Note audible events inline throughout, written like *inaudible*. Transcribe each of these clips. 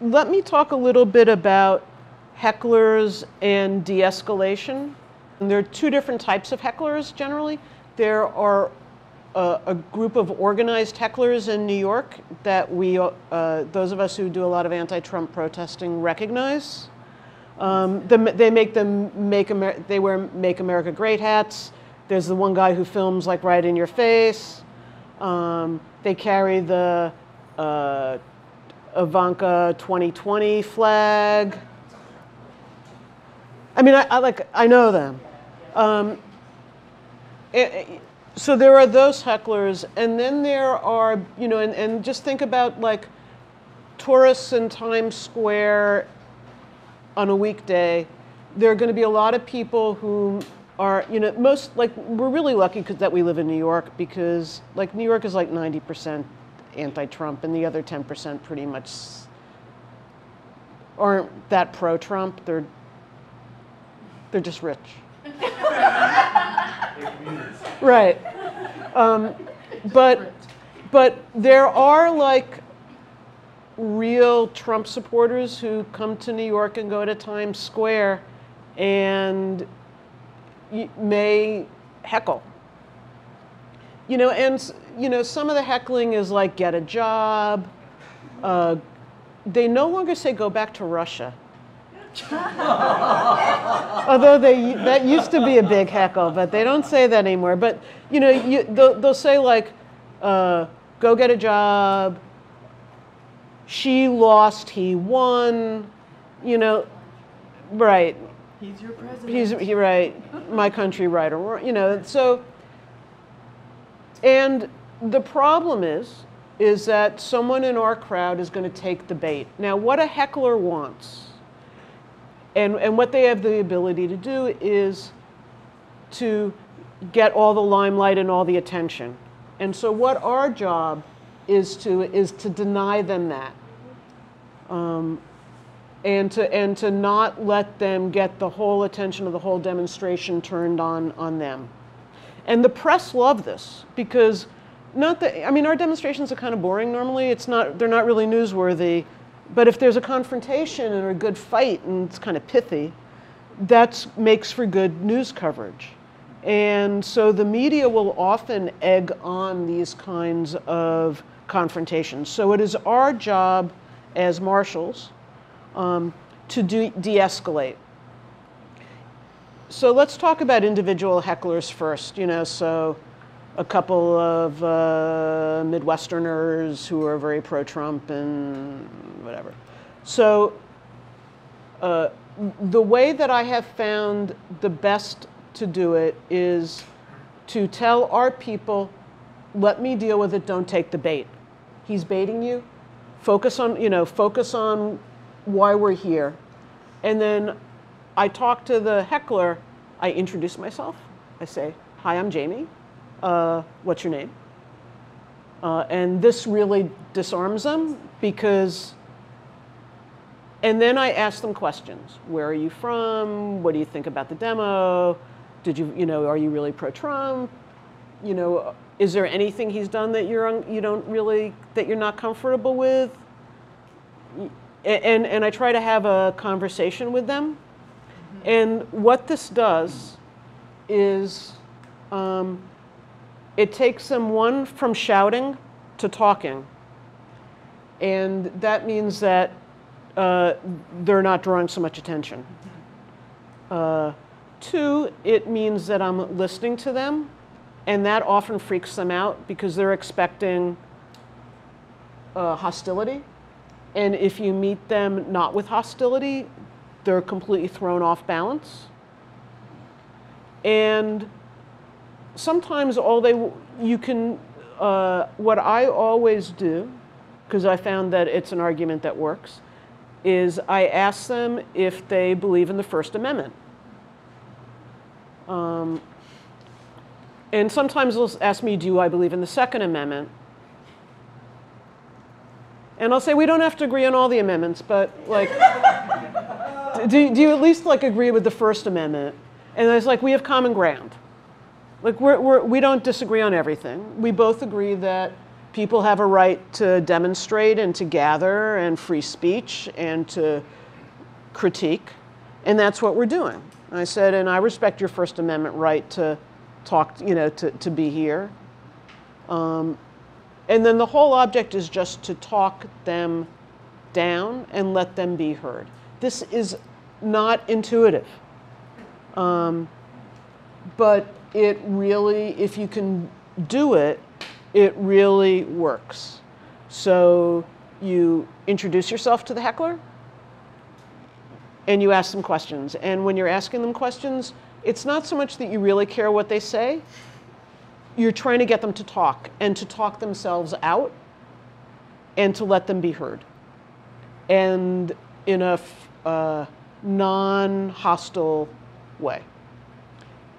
let me talk a little bit about hecklers and de-escalation. There are two different types of hecklers generally. There are a, a group of organized hecklers in New York that we, uh, those of us who do a lot of anti-Trump protesting recognize. Um, the, they make them make Amer they wear Make America Great hats. There's the one guy who films like right in your face. Um, they carry the uh, Ivanka 2020 flag. I mean, I, I like I know them. Um, it, it, so there are those hecklers, and then there are you know, and, and just think about like tourists in Times Square on a weekday. There are going to be a lot of people who are you know most like we're really lucky that we live in New York because like New York is like 90% anti-Trump and the other 10% pretty much aren't that pro-Trump. They're they're just rich. right. Um, but but there are like real Trump supporters who come to New York and go to Times Square and may heckle. You know, and you know, some of the heckling is like get a job. Uh, they no longer say go back to Russia. *laughs* Although they that used to be a big heckle, but they don't say that anymore. But you know, you, they'll, they'll say like, uh, "Go get a job." She lost, he won. You know, right? He's your president. He's he, right. My country, right or wrong. you know. So, and the problem is, is that someone in our crowd is going to take the bait. Now, what a heckler wants and, and what they have the ability to do is to get all the limelight and all the attention. And so what our job is to, is to deny them that. Um, and to, and to not let them get the whole attention of the whole demonstration turned on, on them. And the press love this because not that, I mean, our demonstrations are kind of boring normally. It's not, they're not really newsworthy. But if there's a confrontation or a good fight and it's kind of pithy, that makes for good news coverage. And so the media will often egg on these kinds of confrontations. So it is our job as marshals um, to de escalate. So let's talk about individual hecklers first. You know, so a couple of uh, Midwesterners who are very pro-Trump and whatever. So uh, the way that I have found the best to do it is to tell our people, let me deal with it, don't take the bait. He's baiting you. Focus on, you know, focus on why we're here. And then I talk to the heckler, I introduce myself. I say, hi, I'm Jamie uh, what's your name? Uh, and this really disarms them because, and then I ask them questions. Where are you from? What do you think about the demo? Did you, you know, are you really pro-Trump? You know, is there anything he's done that you're, un, you don't really, that you're not comfortable with? And, and I try to have a conversation with them. And what this does is um, it takes them one from shouting to talking. And that means that uh, they're not drawing so much attention. Uh, two, it means that I'm listening to them, and that often freaks them out because they're expecting uh, hostility. And if you meet them not with hostility, they're completely thrown off balance. And sometimes all they, you can, uh, what I always do, because I found that it's an argument that works, is I ask them if they believe in the First Amendment. Um, and sometimes they'll ask me, do I believe in the Second Amendment? And I'll say, we don't have to agree on all the amendments, but like, do, do you at least like agree with the First Amendment? And it's like, we have common ground. Like we're, we're, we don't disagree on everything. We both agree that people have a right to demonstrate and to gather and free speech and to critique, and that's what we're doing. I said, and I respect your First Amendment right to talk, you know, to, to be here. Um, and then the whole object is just to talk them down and let them be heard. This is not intuitive. Um, but it really, if you can do it, it really works. So you introduce yourself to the heckler and you ask them questions. And when you're asking them questions, it's not so much that you really care what they say, you're trying to get them to talk and to talk themselves out and to let them be heard. And in a uh, non hostile way.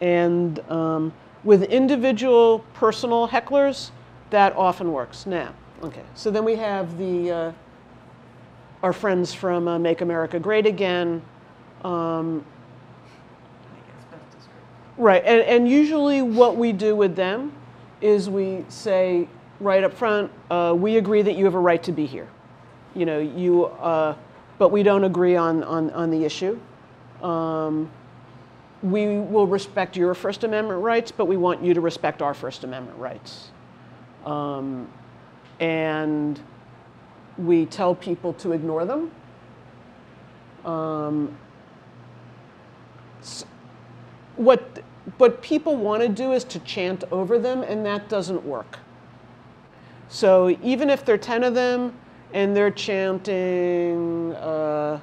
And um, with individual personal hecklers, that often works. Now, okay, so then we have the uh, our friends from uh, Make America Great Again. Um, right, and, and usually what we do with them is we say right up front, uh, we agree that you have a right to be here. You know, you, uh, but we don't agree on, on, on the issue. Um, we will respect your First Amendment rights, but we want you to respect our First Amendment rights. Um, and we tell people to ignore them. Um, what, what people want to do is to chant over them, and that doesn't work. So even if there are 10 of them and they're chanting, uh,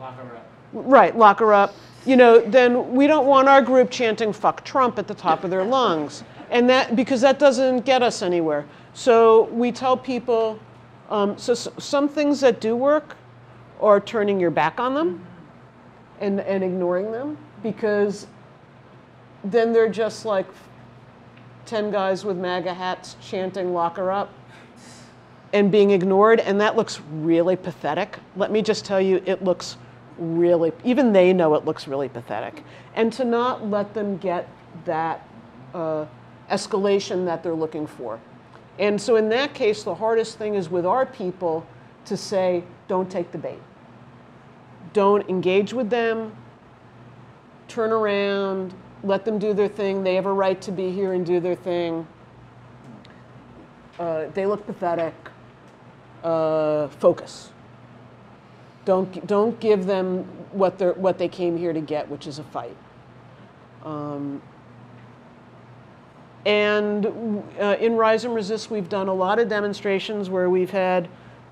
lock her up. Right, lock her up. You know, then we don't want our group chanting fuck Trump at the top of their lungs. And that, because that doesn't get us anywhere. So we tell people, um, so, so some things that do work are turning your back on them and, and ignoring them because then they're just like 10 guys with MAGA hats chanting lock her up and being ignored. And that looks really pathetic. Let me just tell you, it looks really, even they know it looks really pathetic. And to not let them get that uh, escalation that they're looking for. And so in that case, the hardest thing is with our people to say, don't take the bait. Don't engage with them, turn around, let them do their thing. They have a right to be here and do their thing. Uh, they look pathetic. Uh, focus. Don't, don't give them what, they're, what they came here to get, which is a fight. Um, and uh, in Rise and Resist, we've done a lot of demonstrations where we've had,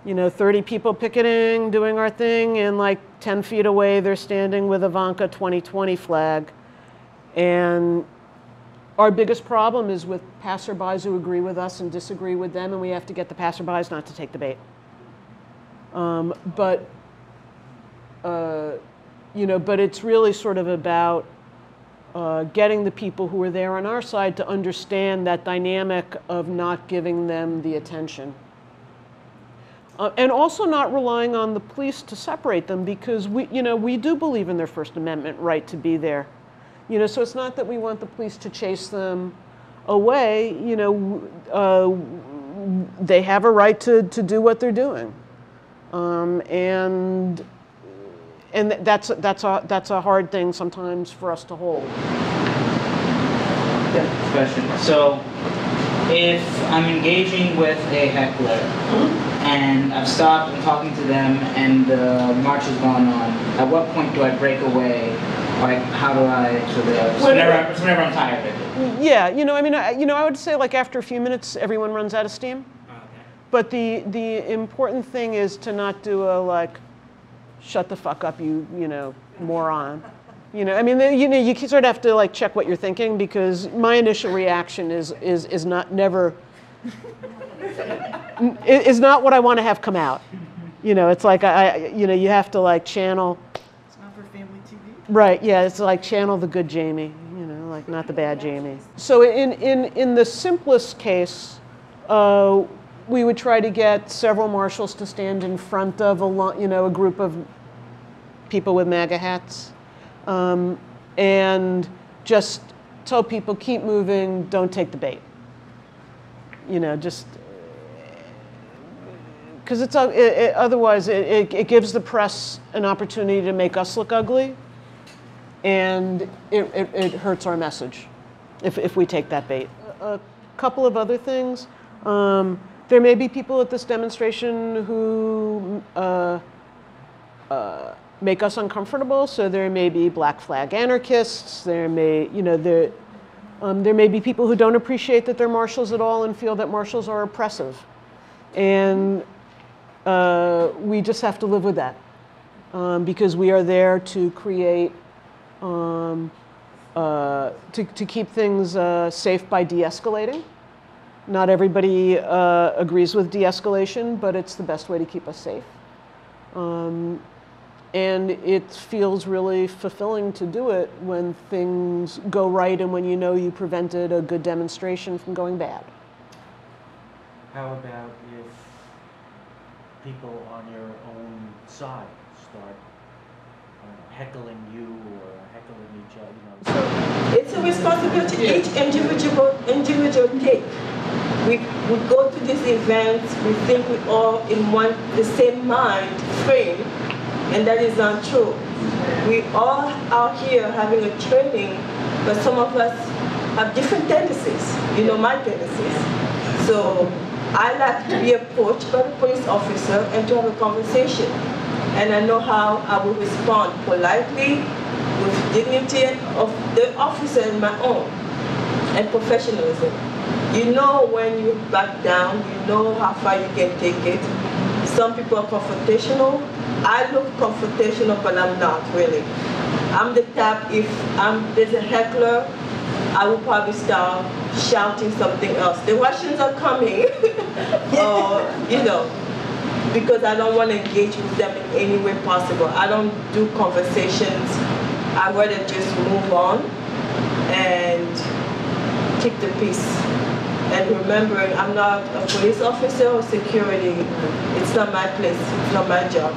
you know, 30 people picketing, doing our thing, and like 10 feet away, they're standing with a Ivanka 2020 flag. And our biggest problem is with passerbys who agree with us and disagree with them, and we have to get the passerbys not to take the bait. Um, but, uh, you know, but it's really sort of about uh, getting the people who are there on our side to understand that dynamic of not giving them the attention. Uh, and also not relying on the police to separate them because we, you know, we do believe in their First Amendment right to be there. You know, so it's not that we want the police to chase them away. You know, uh, they have a right to, to do what they're doing. Um, and and that's that's a that's a hard thing sometimes for us to hold. Yeah, question. So, if I'm engaging with a heckler and I've stopped and talking to them and the march has gone on, at what point do I break away? Like, how do I sort of, whenever, it's whenever I'm tired of it? Yeah, you know, I mean, I, you know, I would say like after a few minutes, everyone runs out of steam. Oh, okay. But the the important thing is to not do a like shut the fuck up, you, you know, moron. You know, I mean, you know, you sort of have to like check what you're thinking because my initial reaction is is is not never *laughs* is not what I want to have come out. You know, it's like I, you know, you have to like channel. It's not for family TV. Right. Yeah. It's like channel the good Jamie. You know, like not the bad Jamie. So in in in the simplest case, uh, we would try to get several marshals to stand in front of a you know a group of people with MAGA hats, um, and just tell people keep moving, don't take the bait. You know, just because it's uh, it, it, otherwise it, it gives the press an opportunity to make us look ugly, and it, it, it hurts our message if, if we take that bait. A couple of other things. Um, there may be people at this demonstration who uh, uh, make us uncomfortable. So there may be black flag anarchists. There may, you know, there, um, there may be people who don't appreciate that they're marshals at all and feel that marshals are oppressive. And uh, we just have to live with that um, because we are there to create, um, uh, to, to keep things uh, safe by de escalating. Not everybody uh, agrees with de escalation, but it's the best way to keep us safe. Um, and it feels really fulfilling to do it when things go right and when you know you prevented a good demonstration from going bad. How about if people on your own side start heckling you or heckling each other? You know, It's a responsibility each individual individual take. We, we go to these events, we think we're all in one the same mind frame, and that is not true. We all are here having a training, but some of us have different tendencies. You know my tendencies. So I like to be approached by the police officer and to have a conversation. And I know how I will respond politely, with dignity of the officer and my own, and professionalism. You know when you back down, you know how far you can take it. Some people are confrontational. I look confrontational, but I'm not really. I'm the type, if I'm, there's a heckler, I will probably start shouting something else. The Russians are coming, *laughs* or, you know, because I don't want to engage with them in any way possible. I don't do conversations. I rather just move on and keep the peace. And remembering, I'm not a police officer or security. It's not my place. It's not my job.